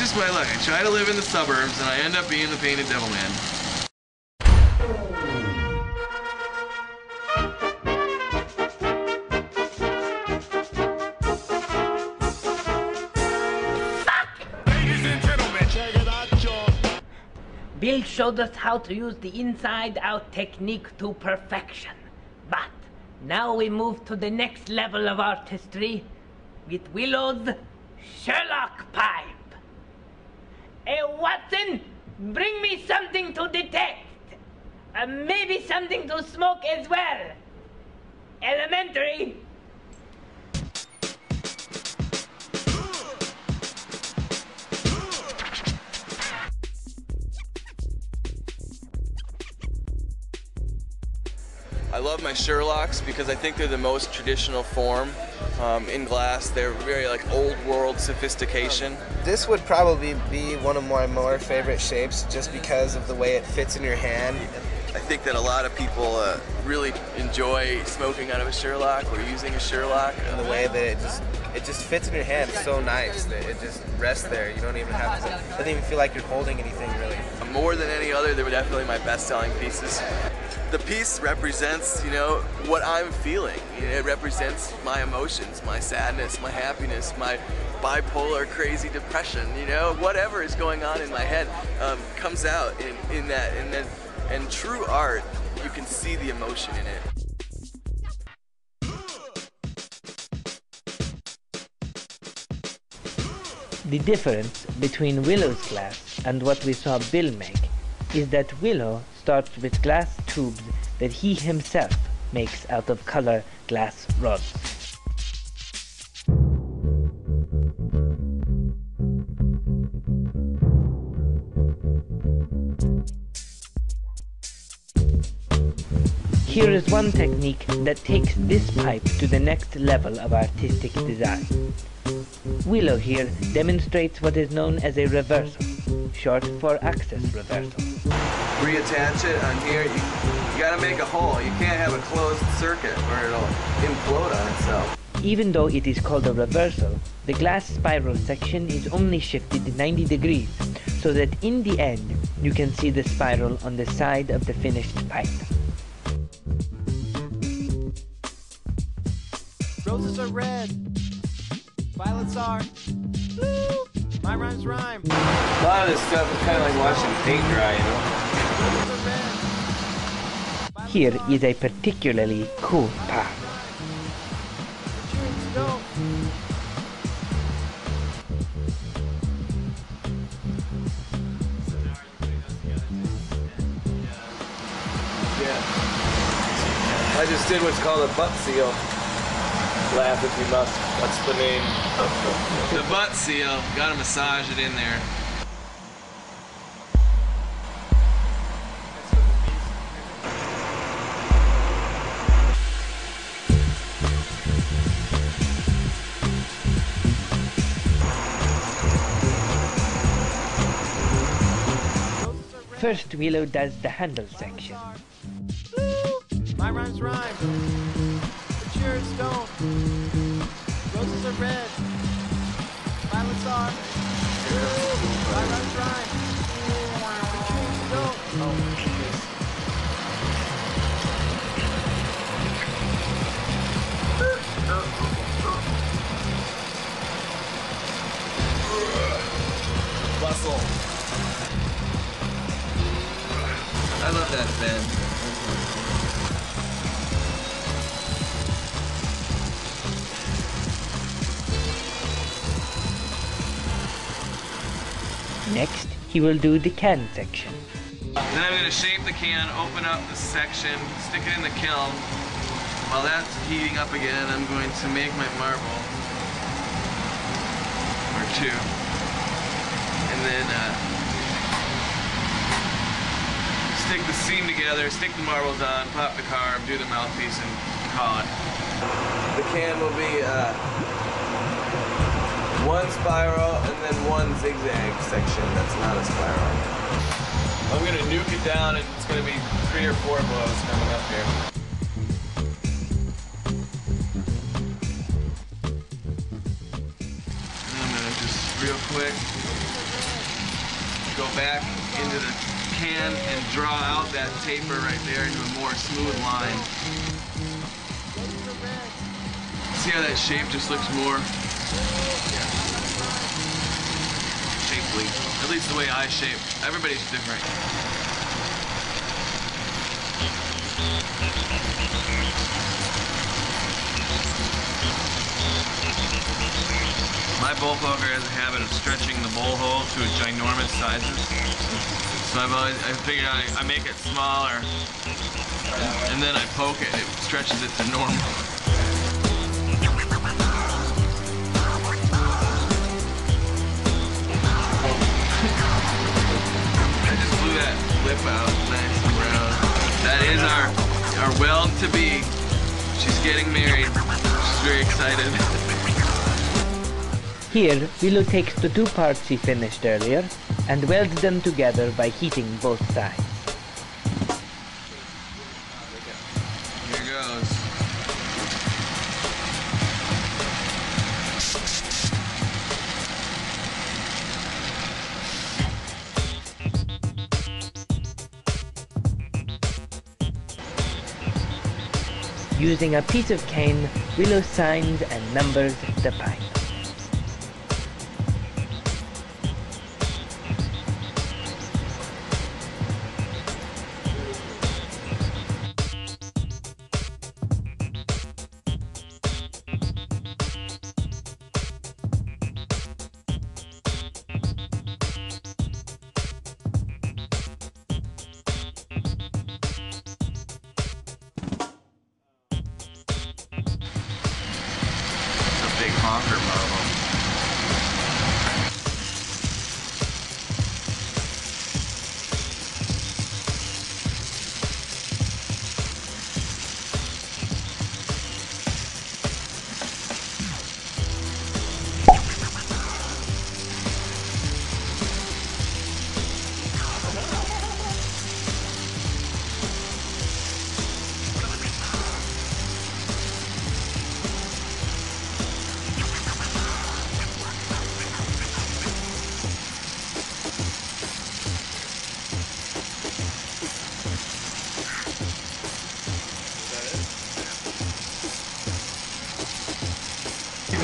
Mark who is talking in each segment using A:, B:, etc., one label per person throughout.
A: just my luck. I try to live in the suburbs and I end up being the painted devil man.
B: Bill showed us how to use the inside-out technique to perfection. But now we move to the next level of artistry with Willow's Sherlock pipe. Hey, Watson, bring me something to detect. Uh, maybe something to smoke as well. Elementary.
A: I love my Sherlocks because I think they're the most traditional form um, in glass. They're very like old world sophistication.
C: This would probably be one of my more favorite shapes just because of the way it fits in your hand.
A: I think that a lot of people uh, really enjoy smoking out of a Sherlock or using a Sherlock.
C: And the way that it just it just fits in your hand It's so nice that it just rests there. You don't even have to. It doesn't even feel like you're holding anything really.
A: More than any other, they were definitely my best-selling pieces. The piece represents, you know, what I'm feeling. It represents my emotions, my sadness, my happiness, my bipolar, crazy depression. You know, whatever is going on in my head um, comes out in, in that. And then, and true art, you can see the emotion in it.
B: The difference between Willow's glass and what we saw Bill make is that Willow starts with glass tubes that he himself makes out of color glass rods. Here is one technique that takes this pipe to the next level of artistic design. Willow here demonstrates what is known as a reversal, short for axis, reversal.
A: Reattach it on here. You, you gotta make a hole. You can't have a closed circuit or it'll implode on itself.
B: Even though it is called a reversal, the glass spiral section is only shifted 90 degrees, so that in the end you can see the spiral on the side of the finished pipe.
D: Roses are red. Violets are. Blue. My rhymes rhyme.
A: A lot of this stuff is kind of like watching paint dry, you know?
D: Roses are red.
B: Here is a particularly cool part.
A: Yeah. I just did what's called a butt seal. Laugh if you must. What's the name? the butt seal. Got to massage it in there.
B: First Willow does the handle section.
D: My rhymes rhyme. Yours don't. Roses are red. Violets are. Blue. My rhymes rhyme. But yours don't. Oh,
B: Next, he will do the can section.
A: Then I'm going to shape the can, open up the section, stick it in the kiln. While that's heating up again, I'm going to make my marble. Or two. And then uh, stick the seam together, stick the marbles on, pop the carb, do the mouthpiece, and call it. The can will be uh, one spiral and then one zigzag section that's not a spiral. I'm gonna nuke it down and it's gonna be three or four blows coming up here. I'm gonna just real quick go back into the can and draw out that taper right there into a more smooth line. See how that shape just looks more At least the way I shape. Everybody's different. My bowl poker has a habit of stretching the bowl hole to ginormous sizes. So I've always, I figure I, I make it smaller and, and then I poke it, it stretches it to normal. Lip out nice and round. That is our, our well-to-be. She's getting married. She's very excited.
B: Here, Willow takes the two parts he finished earlier and welds them together by heating both sides. Using a piece of cane, Willow signs and numbers the pipe.
A: It's a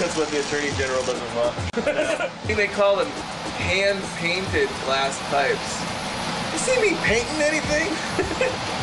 A: That's what the Attorney General doesn't want. I think they call them hand-painted glass pipes. You see me painting anything?